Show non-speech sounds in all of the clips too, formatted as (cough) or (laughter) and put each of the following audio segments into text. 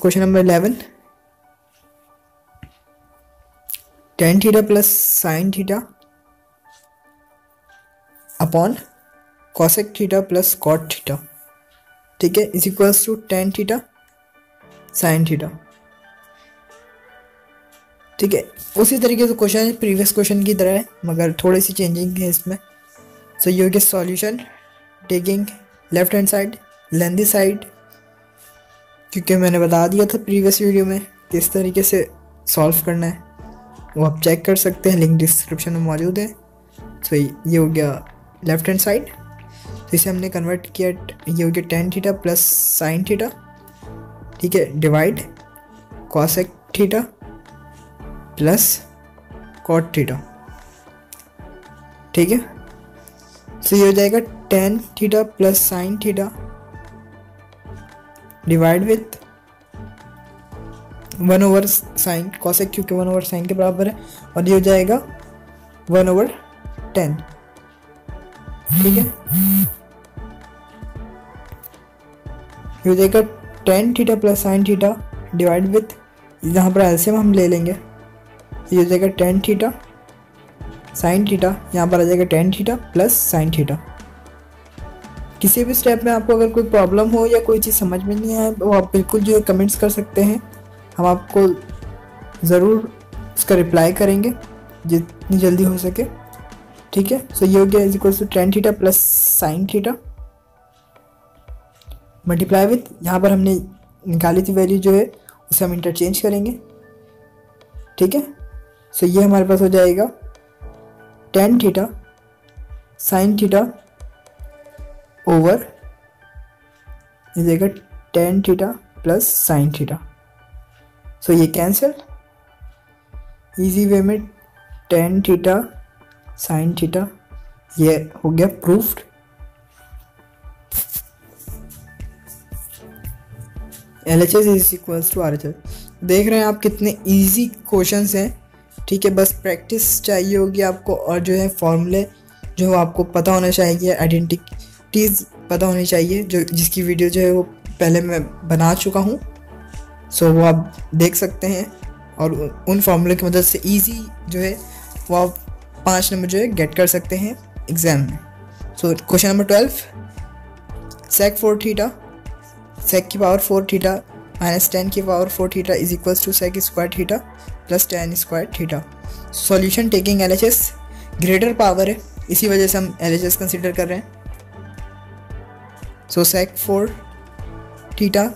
Question number eleven. Tan theta plus sine theta upon cosec theta plus cot theta ठीक है? Is equals to tan theta sine theta ठीक है? उसी तरीके से क्वेश्चन प्रीवियस क्वेश्चन की तरह है, मगर थोड़ी सी चेंजिंग है इसमें। So you get solution taking left hand side lengthy side क्योंकि मैंने बता दिया था प्रीवियस वीडियो में किस तरीके से सॉल्व करना है। वो आप चेक कर सकते हैं लिंक डिस्क्रिप्शन में मौजूद है। तो ये हो गया लेफ़्ट हैंड साइड तो इसे हमने कन्वर्ट किया, ये हो गया tan theta plus sine theta ठीक है divide cosec theta plus cot theta ठीक है? तो ये हो जाएगा tan theta plus sine theta divide with one over sine cosec क्योंकि वन ओवर साइन के बराबर है, और ये हो जाएगा वन ओवर टेन ठीक है? ये हो जाएगा tan theta plus sine theta divide with यहाँ पर एल्सियम हम ले लेंगे। ये हो जाएगा टेन थीटा साइन थीटा यहाँ पर आ जाएगा tan theta plus sine theta किसी भी स्टेप में आपको अगर कोई प्रॉब्लम हो या कोई चीज़ समझ में नहीं आए तो आप बिल्कुल जो है कमेंट्स कर सकते हैं। हम आपको ज़रूर उसका रिप्लाई करेंगे, जितनी जल्दी हो सके। ठीक है? सो ये हो गया is equal to tan theta plus sine theta multiply with यहाँ पर हमने निकाली थी वैल्यू जो है, उसे हम इंटरचेंज करेंगे। ठीक है? सो ये हमारे पास हो जाएगा tan theta sine theta over ये जाएगा tan theta plus sine theta so ये कैंसिल इजी वे में टेन थीटा साइन थीटा ये हो गया proved L H S is equals to R H S देख रहे हैं आप कितने इजी क्वेश्चंस हैं। ठीक है, बस प्रैक्टिस चाहिए होगी आपको और जो है फॉर्मूले जो आपको पता होना चाहिए आइडेंटिटीज़ पता होनी चाहिए, जो, जिसकी वीडियो जो है वो पहले मैं बना चुका हूँ। सो वो आप देख सकते हैं और उन फॉर्मूले की मदद से ईजी जो है, वो आप पाँच नंबर जो है गेट कर सकते हैं एग्ज़ाम में। So question number twelve sec four theta sec की power four theta minus tan की power four theta is equals to sec square theta plus tan square theta solution taking L H S greater power है, इसी वजह से हम L consider कर रहे हैं। So sec four theta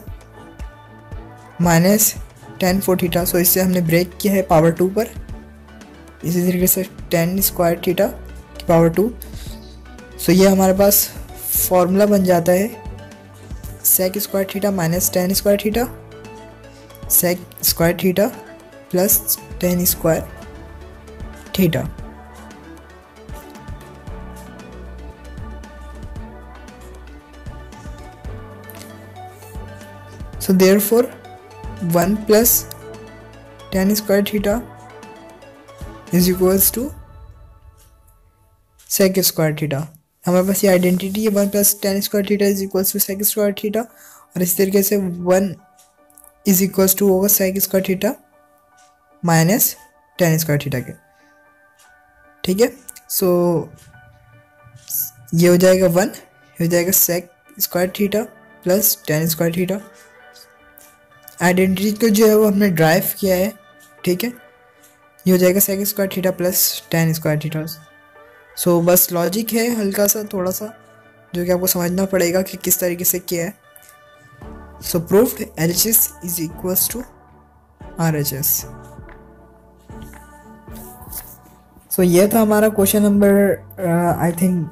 minus tan four theta so इससे हमने ब्रेक किया है पावर टू पर। इसी तरीके से टेन स्क्वायर थीटा की पावर टू सो ये हमारे पास फॉर्मूला बन जाता है। Sec square theta minus tan square theta sec square theta plus tan square theta so therefore 1 plus tan square theta is equals to sec square theta. हमारे पास ये आइडेंटिटी है one plus tan square theta is equals to sec square theta और इस तरीके से one is equals to होगा sec square theta minus tan square theta के। ठीक है? सो ये हो जाएगा वन ये हो जाएगा sec square theta plus tan square theta identity को जो है वो हमने ड्राइव किया है, ठीक है? ये हो जाएगा sec square theta plus tan square theta so बस लॉजिक है हल्का सा, थोड़ा सा, जो कि आपको समझना पड़ेगा कि किस तरीके से किया है। So proved L H S is equals to R H S so ये था हमारा question number I think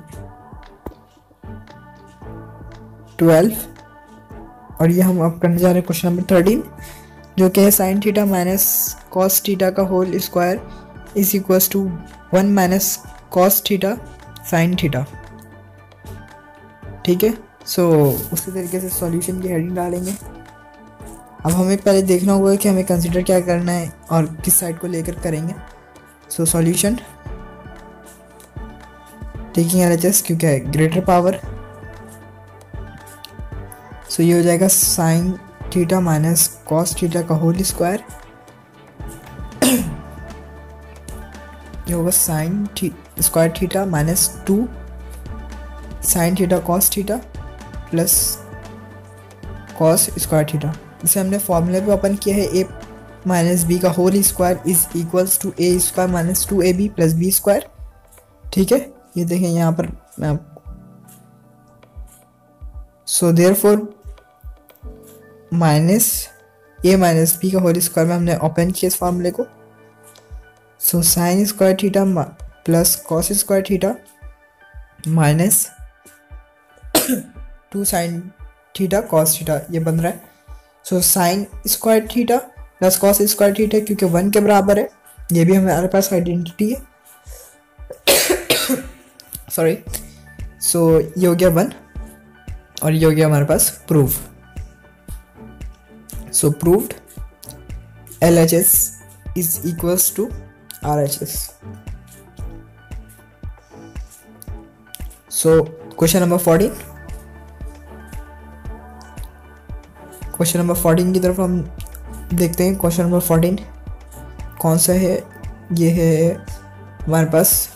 twelve और ये हम अब करने जा रहे हैं क्वेश्चन नंबर थर्टीन जो कि है sine theta minus cos theta का whole square is equals to one minus cos theta sine theta ठीक है? सो उसी तरीके से सॉल्यूशन की हेडिंग डालेंगे। अब हमें पहले देखना होगा कि हमें कंसिडर क्या करना है और किस साइड को लेकर करेंगे। So solution taking L H S क्योंकि ग्रेटर पावर सो ये हो जाएगा sine theta minus cos theta का होल स्क्वायर ये होगा साइन थी square theta minus two sine theta cos theta plus cos square theta इसे हमने फॉर्मूले पे ओपन किया है ए माइनस बी का whole square is equals to A square minus two A B plus B square ठीक है? ये देखें यहाँ पर मैं so therefore minus, A minus B का होल स्क्वायर में हमने ओपन किया इस फॉर्मूले को। So sine square theta plus cos square theta minus two sine theta cos theta ये बन रहा है। So sine square theta plus cos square theta क्योंकि वन के बराबर है, ये भी हमारे पास आइडेंटिटी है। (coughs) सॉरी सो ये हो गया वन और ये हो गया हमारे पास proof S is equals to R H S so question number fourteen question number fourteen की तरफ़ हम देखते हैं. क्वेश्चन नंबर फोर्टीन कौन सा है? ये है हमारे पास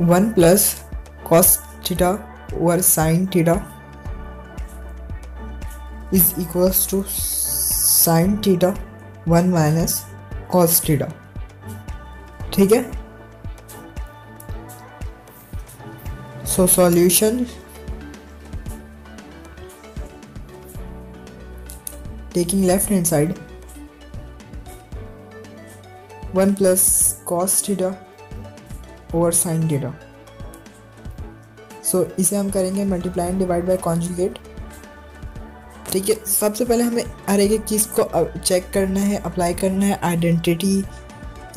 one plus cos theta over sine theta is equals to sine theta one minus cos theta ठीक है so solution taking left hand side 1 plus cos theta over sin theta So so, इसे हम करेंगे multiply and divide by conjugate ठीक है सबसे पहले हमें हर एक चीज़ को चेक करना है अप्लाई करना है आइडेंटिटी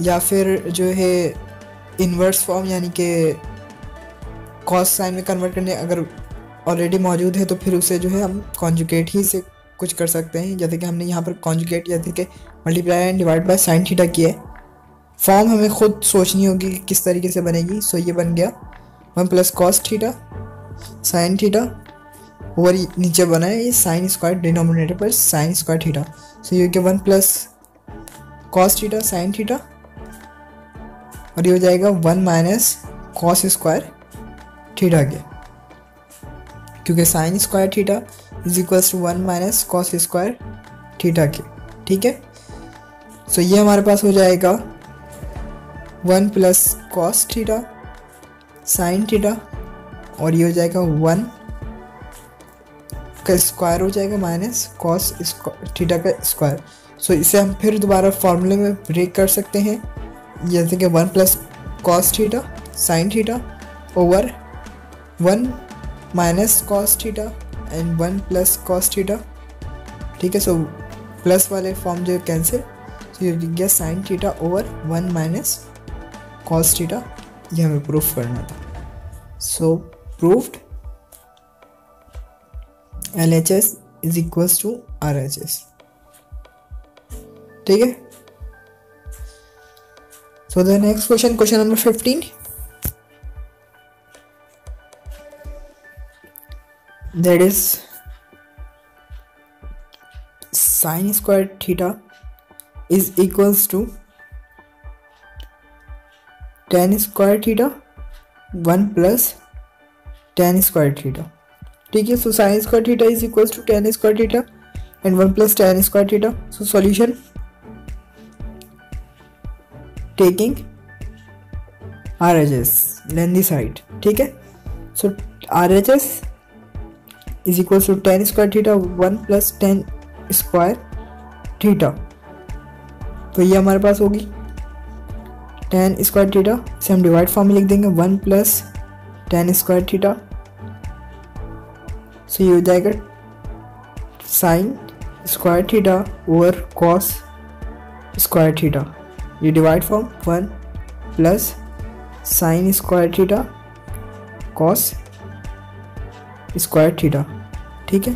या फिर जो है इन्वर्स फॉर्म यानी कि कॉस साइन में कन्वर्ट करने अगर ऑलरेडी मौजूद है तो फिर उसे जो है हम कॉन्जुकेट ही से कुछ कर सकते हैं। जैसे कि हमने यहाँ पर कॉन्जुकेट जैसे कि multiply and divide by sine theta किया है। फॉर्म हमें खुद सोचनी होगी कि किस तरीके से बनेगी। सो ये बन गया। One plus cos theta, sine theta और नीचे बना है, ये साइन स्क्वायर डिनोमिनेटर पर साइन स्क्वायर थीटा। सो ये one plus cos theta, sine theta, और ये हो जाएगा one minus cos square theta के क्योंकि sine square theta is equals to one minus cos square theta के ठीक है? सो ये हमारे पास हो जाएगा one plus cos theta sine theta और ये हो जाएगा वन, का स्क्वायर हो जाएगा माइनस कॉस थीटा का स्क्वायर। सो इसे हम फिर दोबारा फॉर्मूले में ब्रेक कर सकते हैं। जैसे कि one plus cos theta sine theta over one minus cos theta and one plus cos theta. ठीक है सो प्लस वाले फॉर्म जो कैंसिल सो ये गया sine theta over one minus cos theta. ये हमें प्रूफ करना था। so proved L H S is equals to R H S ठीक है so the next question question number fifteen that is sine square theta is equals to tan square theta 1 plus tan square theta. ठीक है so sine square theta is equals to tan square theta and one plus tan square theta so solution taking R H S length side ठीक है so R H S is equal to tan square theta one plus tan square theta तो ये हमारे पास होगी। Tan square theta इसे हम divide form में लिख देंगे one plus tan square theta so ये हो जाएगा sine square theta over cos square theta ये divide form one plus sine square theta cos square theta ठीक है?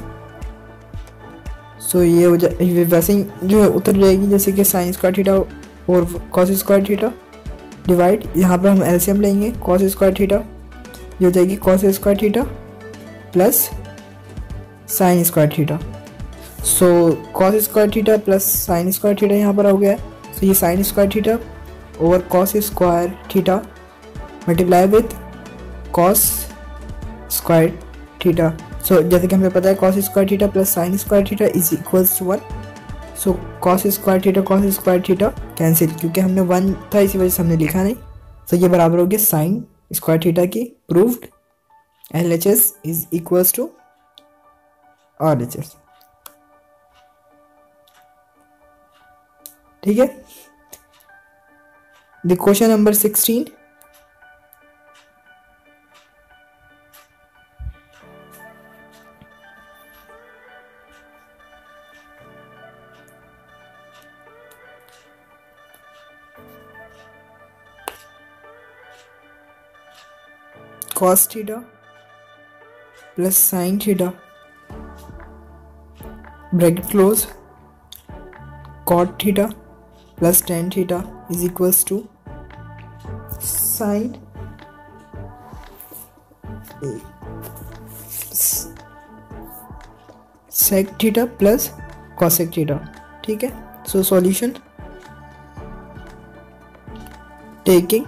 सो ये हो जाए वैसे ही जो है उतर जाएगी, जैसे कि साइन स्क्वायर थीटा और कॉस स्क्वायर थीटा डिवाइड, यहाँ पर हम एलसीएम लेंगे कॉस स्क्वायर थीटा ये हो जाएगी cos square theta plus sine square theta so cos square theta plus sine square theta यहाँ पर हो गया सो ये sine square theta over cos square theta multiply with cos square theta so जैसे कि हमें पता है cos square theta plus sine square theta is equals to one so cos square theta cos square theta cancel क्योंकि हमने one था इसी वजह से हमने लिखा नहीं। सो so, ये बराबर हो गया साइन स्क्वायर थीटा की proved L H S is equals to R H S ठीक है? The question number sixteen cos theta plus sin theta bracket close cot theta plus tan theta is equals to sin sec theta plus cosec theta ठीक है so solution taking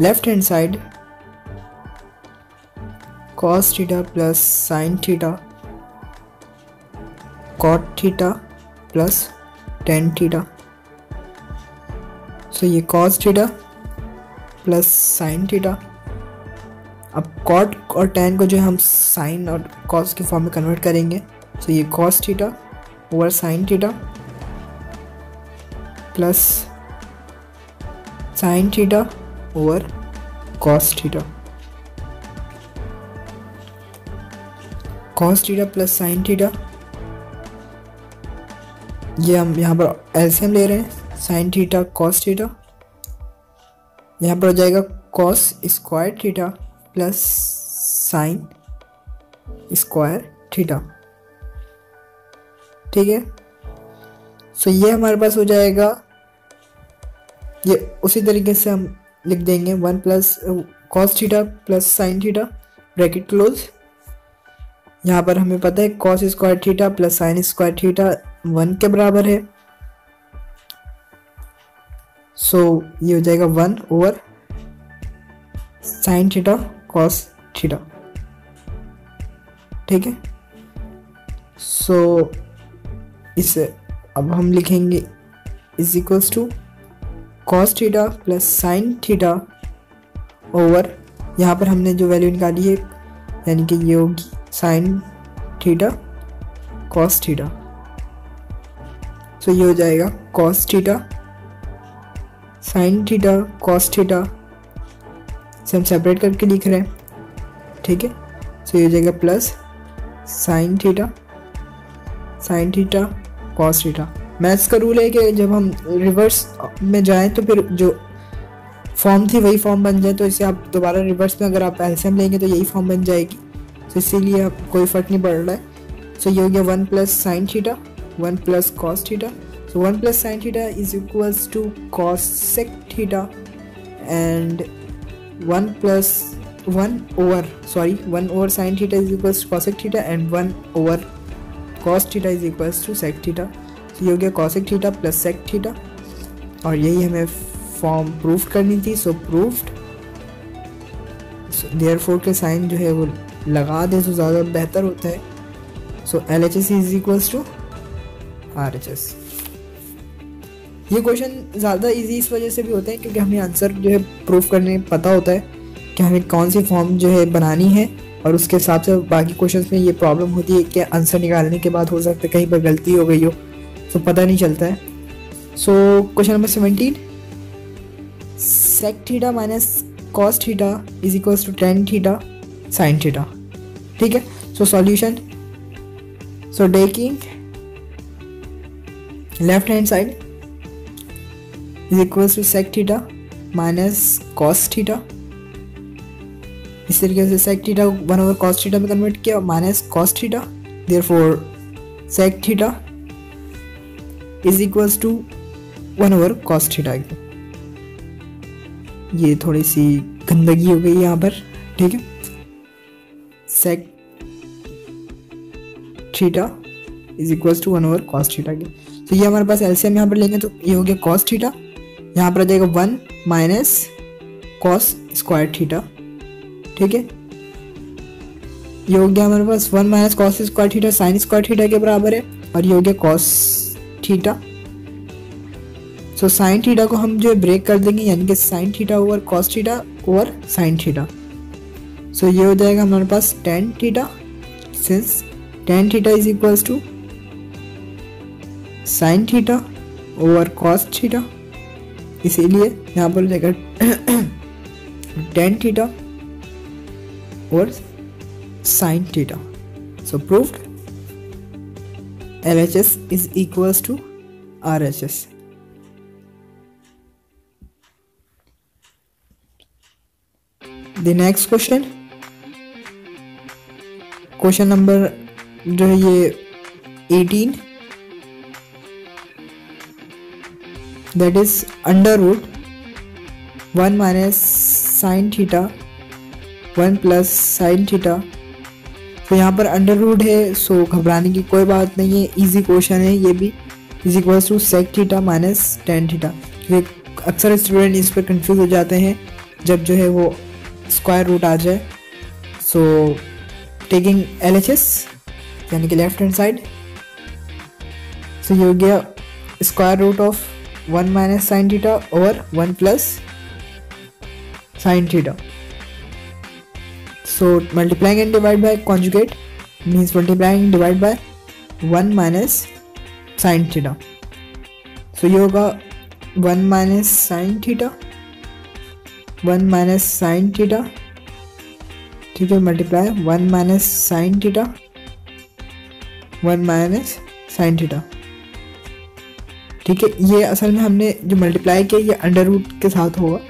left hand side cos theta plus sin theta, cot theta plus tan theta. So, ये cos theta plus sine theta अब cot और tan को जो है हम sine और कॉस के फॉर्म में कन्वर्ट करेंगे सो ये cos theta over sine theta plus sine theta over cos theta. Cos theta plus sine theta ये हम यहाँ पर एल्सियम ले रहे हैं साइन थीटा कॉस थीटा यहाँ पर हो जाएगा cos square theta plus sine square theta ठीक है? सो ये हमारे पास हो जाएगा, ये उसी तरीके से हम लिख देंगे one plus cos theta plus sine theta bracket close. यहाँ पर हमें पता है cos square theta plus sine square theta one के बराबर है। सो so, ये हो जाएगा one over sine theta cos theta. ठीक है? सो so, इसे अब हम लिखेंगे is equals to cos theta plus sine theta over यहाँ पर हमने जो वैल्यू निकाली है, यानी कि ये होगी sine theta cos theta so ये हो जाएगा cos theta sine theta cos theta से हम सेपरेट करके लिख रहे हैं, ठीक है? सो ये हो जाएगा plus sine theta sine theta cos theta maths का रूल है कि जब हम रिवर्स में जाएँ तो फिर जो फॉर्म थी वही फॉर्म बन जाए तो इसे आप दोबारा रिवर्स में अगर आप एल्सियम लेंगे तो यही फॉर्म बन जाएगी। तो इसीलिए आप कोई फ़र्क नहीं पड़ रहा है। सो ये हो गया one plus sine theta one plus cos theta so one plus sine theta is equals to cosec theta and one plus one over sorry one over sine theta is equals to cosec theta and one over cos theta is equals to sec theta ये हो गया cosec theta plus sec theta और यही हमें form proof करनी थी so proofed therefore के sign जो है वो लगा दें तो ज़्यादा बेहतर होता है। So L H S is equals to R H S ये क्वेश्चन ज़्यादा इजी इस वजह से भी होते हैं क्योंकि हमें आंसर जो है प्रूफ करने पता होता है कि हमें कौन सी फॉर्म जो है बनानी है और उसके हिसाब से बाकी क्वेश्चंस में ये प्रॉब्लम होती है कि आंसर निकालने के बाद हो सकता है कहीं पर गलती हो गई हो। तो पता नहीं चलता है। So question number seventeen sec theta minus cos theta is equals to tan theta sine theta ठीक है? So solution so taking left hand side is equals to sec theta minus cos theta इस तरीके से sec theta one over cos theta में convert किया minus cos theta therefore sec theta is equals to one over cos theta ये थोड़ी सी गंदगी हो गई यहाँ पर, ठीक है? Sec theta is equal to one over cos theta के तो ये हमारे पास एलसीएम यहाँ पर लेंगे तो ये हो गया कॉस थीटा यहाँ पर आ जाएगा one minus cos square theta ठीक है? ये हो गया हमारे पास one minus cos square theta sine square theta के बराबर है और ये हो गया cos theta. So sine theta को हम जो है ब्रेक कर देंगे, यानी कि sine theta over cos theta over sine theta. So ये हो जाएगा हमारे पास tan theta. Since tan theta is equals to sine theta over cos theta. इसीलिए यहाँ पर जाएगा (coughs) टेन थीटा और sine theta. So proved LHS is equals to RHS. The next question question number जो है ये 18 that is under root 1 minus sin theta 1 plus sin theta तो यहाँ पर अंडर रूड है सो घबराने की कोई बात नहीं है इजी क्वेश्चन है ये भी। Is equals to sec theta minus tan theta क्योंकि अक्सर स्टूडेंट इस पर कंफ्यूज हो जाते हैं, जब जो है वो स्क्वायर रूट आ जाए। So taking L H S यानी कि लेफ़्ट हैंड साइड सो ये हो गया square root of one minus sine theta और one plus sine theta so multiplying and divide by conjugate means multiplying and divide by 1 minus sin theta so ये होगा 1 minus sin theta 1 minus sin theta ठीक है multiply 1 minus sine theta 1 minus sine theta ठीक है ये असल में हमने जो मल्टीप्लाई किया ये अंडर रूट के साथ होगा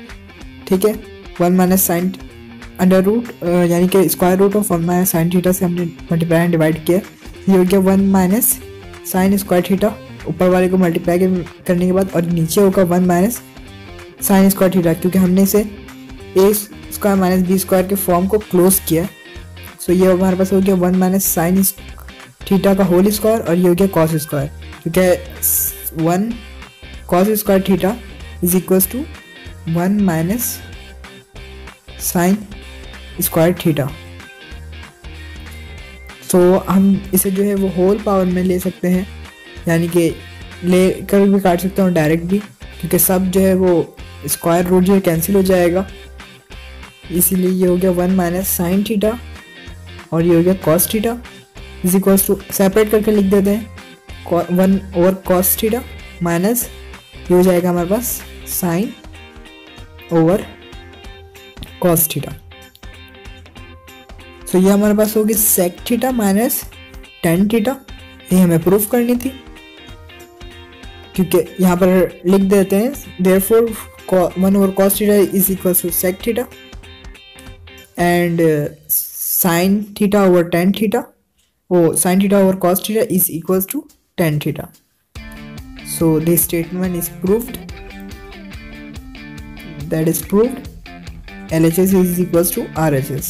ठीक है 1 माइनस साइन अंडर रूट यानी कि square root of one minus sine theta से हमने मल्टीप्लाई एंड डिवाइड किया। ये हो गया one minus sine square theta ऊपर वाले को मल्टीप्लाई करने के बाद और नीचे होगा one minus sine square theta क्योंकि हमने इसे A square minus B square के फॉर्म को क्लोज किया। सो ये हमारे पास हो गया वन माइनस साइन थीटा का होल स्क्वायर और ये हो गया कॉस स्क्वायर क्योंकि one cos square theta is equals to one minus sine square theta तो हम इसे जो है वो होल पावर में ले सकते हैं। यानी कि ले कर भी काट सकते हैं डायरेक्ट भी, क्योंकि सब जो है वो स्क्वायर रूट जो है कैंसिल हो जाएगा। इसीलिए ये हो गया वन माइनस साइन थीटा और ये हो गया cos theta is equals to separate करके लिख देते हैं। One over cos theta minus ये हो जाएगा हमारे पास sine over cos theta so ये हमारे पास होगी sec theta minus tan theta ये हमें प्रूफ करनी थी। क्योंकि यहाँ पर लिख देते हैं therefore one over cos theta is equal to sec theta and sine theta over tan theta oh sine theta over cos theta is equal to tan theta so, this statement is proved that is proved LHS is equals to RHS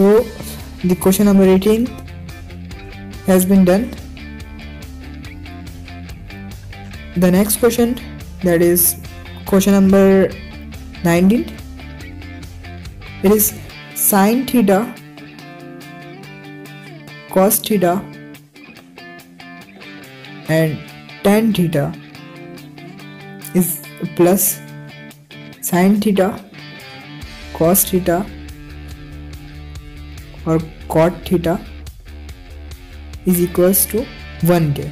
so the question number 18 has been done. The next question that is question number 19 it is sine theta cos theta and tan theta is plus sine theta cos theta और cot theta is equals to one के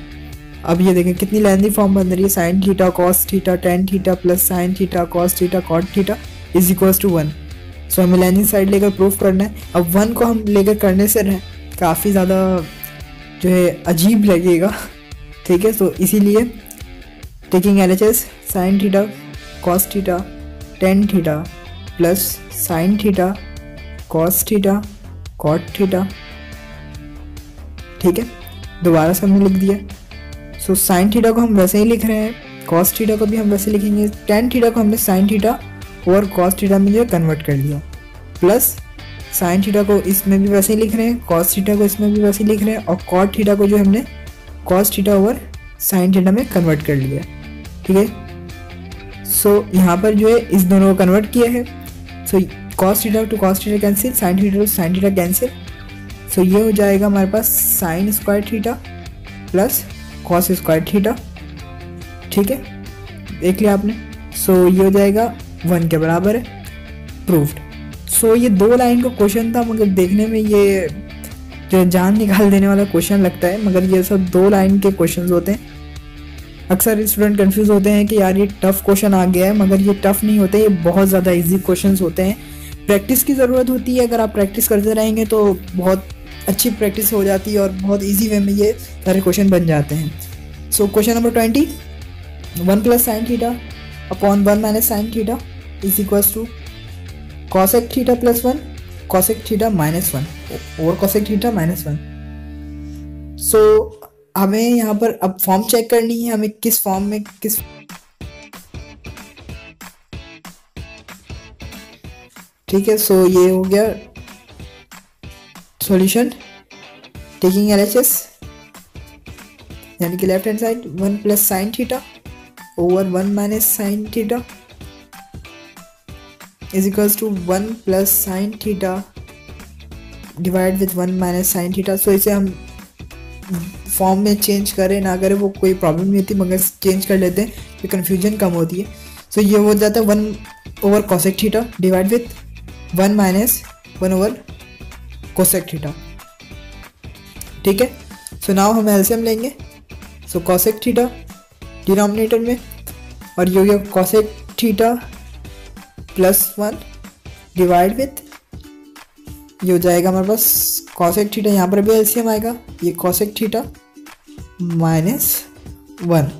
अब ये देखें कितनी lengthy form बन रही है। Sine theta cos theta tan theta plus sine theta cos theta cot theta is equals to one so हमें लेंदी साइड लेकर प्रूफ करना है। अब वन को हम लेकर करने से रहें। काफ़ी ज़्यादा जो है अजीब लगेगा। ठीक है? तो इसीलिए taking L H S sine theta cos theta tan theta plus sine theta cos theta cot theta ठीक है, दोबारा से हमने लिख दिया। सो साइन थीटा को हम वैसे ही लिख रहे हैं कॉस थीटा को भी हम वैसे लिखेंगे। टेन थीटा को हमने साइन थीटा और कॉस थीटा में जो है कन्वर्ट कर लिया। प्लस साइन थीटा को इसमें भी वैसे ही लिख रहे हैं कॉस थीटा को इसमें भी वैसे ही लिख रहे हैं और कॉट थीटा को जो हमने cos theta over sine theta में कन्वर्ट कर लिया। ठीक है? सो यहाँ पर जो है इस दोनों को कन्वर्ट किया है। So cos theta to cos theta cancel sine theta to sine theta cancel so ये हो जाएगा हमारे पास sine square theta plus cos square theta ठीक है? देख लिया आपने? सो so, ये हो जाएगा वन के बराबर है। प्रूफ्ड सो so, ये दो लाइन का क्वेश्चन था मगर देखने में ये जो जान निकाल देने वाला क्वेश्चन लगता है मगर ये सब दो लाइन के क्वेश्चन होते हैं। अक्सर स्टूडेंट कंफ्यूज होते हैं कि यार ये टफ क्वेश्चन आ गया है मगर ये टफ नहीं होते ये बहुत ज़्यादा इजी क्वेश्चन होते हैं। प्रैक्टिस की ज़रूरत होती है। अगर आप प्रैक्टिस करते रहेंगे तो बहुत अच्छी प्रैक्टिस हो जाती है और बहुत ईजी वे में ये सारे क्वेश्चन बन जाते हैं। So question number twenty one plus sine theta upon one minus sine theta is equals to cosec theta plus one cosec theta minus one और cosec theta minus one so हमें यहाँ पर अब फॉर्म चेक करनी है। हमें किस form में, किस ठीक है सो ये हो गया solution taking L H S यानी कि left hand side one plus sine theta over one minus sine theta is equals to one plus sine theta divide with one minus sine theta so इसे हम form में change करें ना करें वो कोई प्रॉब्लम नहीं होती मगर चेंज कर लेते हैं तो कन्फ्यूज़न कम होती है। सो so, ये हो जाता है one over cosec theta divide with one minus one over cosec theta ठीक है? सो नाउ हम एल्सियम लेंगे। सो कॉसेक थीटा डिनोमिनेटर में। और ये हो गया cosec theta plus one divide with ये हो जाएगा हमारे पास कॉसेक थीटा यहाँ पर भी एल्सियम आएगा। ये कॉसेक थीटा माइनस वन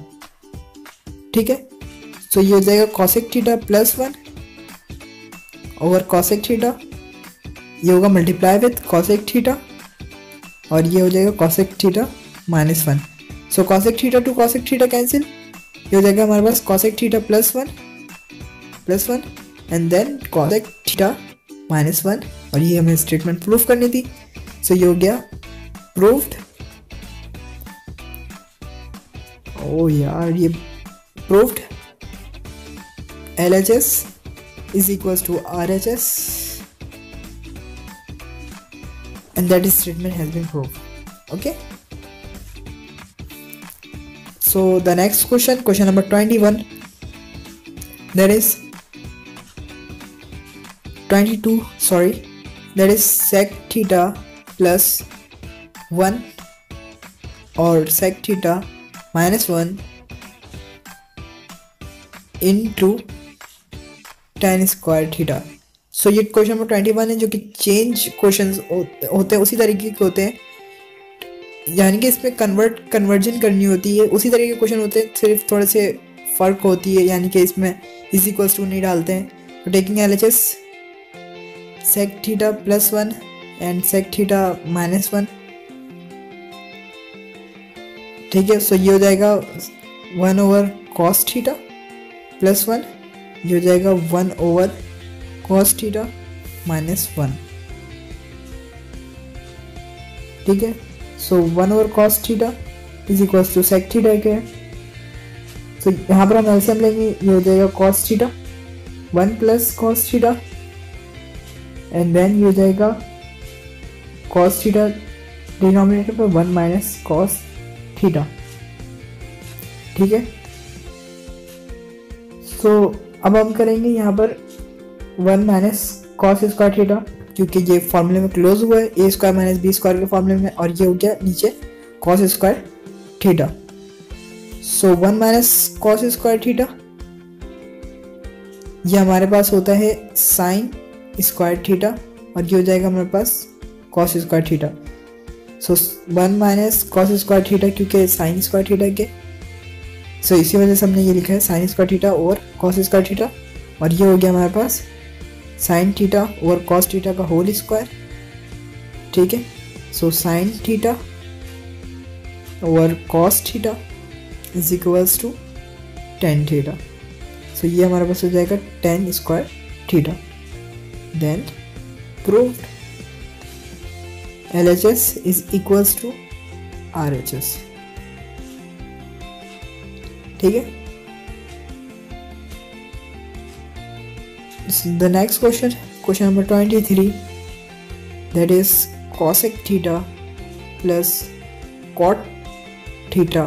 ठीक है? सो ये हो जाएगा cosec theta plus one over cosec theta ये होगा मल्टीप्लाई विथ कॉसेक थीटा और ये हो जाएगा cosec theta minus one so cosec theta to cosec theta cancel ये हो जाएगा हमारे पास cosec theta plus one plus one and then cosec theta minus one और ये हमें स्टेटमेंट प्रूफ करनी थी। सो so, ये हो गया प्रूफ्ड ओ यार ये proofed L H S is equals to RHS and that is statement has been proved. Okay? So the next question question number 21 that is 22 sorry. That is sec theta plus 1 or sec theta minus 1 into tan square theta so ये question number twenty one है जो कि change question होते हैं, उसी तरीके के होते हैं। यानी कि इसमें कन्वर्ट कन्वर्जन करनी होती है, उसी तरीके के क्वेश्चन होते हैं, सिर्फ़ थोड़े से फ़र्क होती है, यानी कि इसमें इज़ इक्वल्स टू नहीं डालते हैं। Taking L H S sec theta plus 1 and sec theta minus one ठीक है सो ये हो जाएगा one over cos theta plus one ये हो जाएगा one over cos theta minus one. ठीक है? So one over cos theta is equal to sec theta के सो यहाँ पर हम एल्सियम लेंगे, ये हो जाएगा cos theta. One plus cos theta and then ये हो जाएगा कॉस थीटा डिनोमिनेटर पर वन माइनस कॉस थीटा। ठीक है? सो अब हम करेंगे यहाँ पर one minus cos square theta क्योंकि ये फॉर्मूले में क्लोज हुआ है A square minus B square के फॉर्मूले में, और ये हो गया नीचे cos square theta so one minus cos square theta ये हमारे पास होता है साइन स्क्वायर थीटा और ये हो जाएगा हमारे पास cos square theta so one minus cos square theta क्योंकि साइन स्क्वायर थीटा के सो so, इसी वजह से हमने ये लिखा है साइन स्क्वायर थीटा और कॉस स्क्वायर थीटा और ये हो गया हमारे पास साइन थीटा और कॉस थीटा का होल स्क्वायर ठीक है? सो साइन थीटा और cos theta is equals to tan theta so ये हमारे पास हो जाएगा tan square theta then proved L H S is equals to R H S ठीक है? The next question question number twenty three that is cosec theta plus cot theta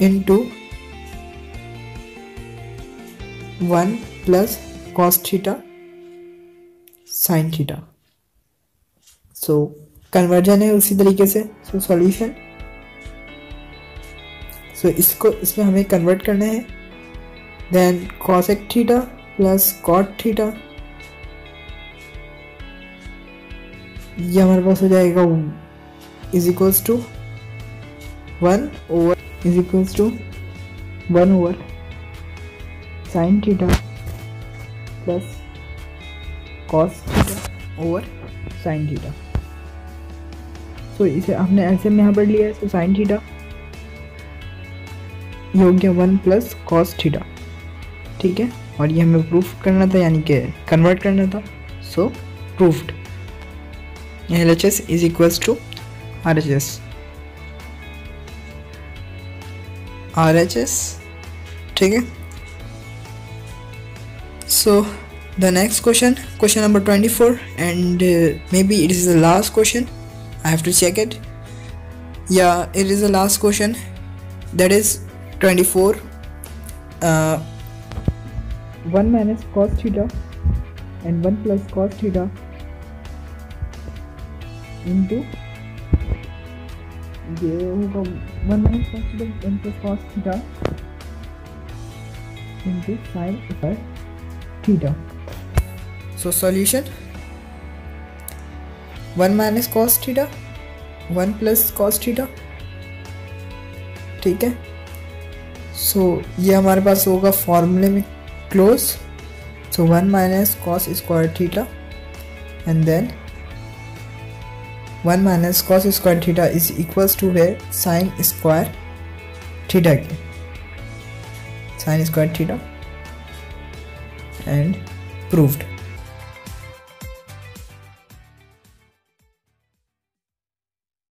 into one plus cos theta sine theta so conversion है उसी तरीके से so solution so so, इसको इसमें हमें convert करना है। Then cosec theta plus cot theta ये हमारे पास हो जाएगा is equals to one over is equals to one over sine theta plus cos theta over sine theta so इसे हमने ऐसे में यहाँ पर लिया है सो साइन थीटा ये हो गया वन प्लस कॉस थीटा। ठीक है? और ये हमें प्रूफ करना था, यानी कि कन्वर्ट करना था। So proofed L H S is equals to R H S R H S ठीक है? So the next question question number twenty four and maybe it is the last question I have to check it या it is the last question that is twenty four 1 minus cos theta and 1 plus cos theta into ये होगा one minus cos theta one plus cos theta into sin square theta so solution 1 minus cos theta 1 plus cos theta ठीक है so ये हमारे पास होगा फॉर्मूले में close so one minus cos square theta and then one minus cos square theta is equals to है sine square theta के. Sine square theta and proofed